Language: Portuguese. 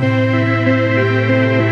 Música